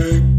baby.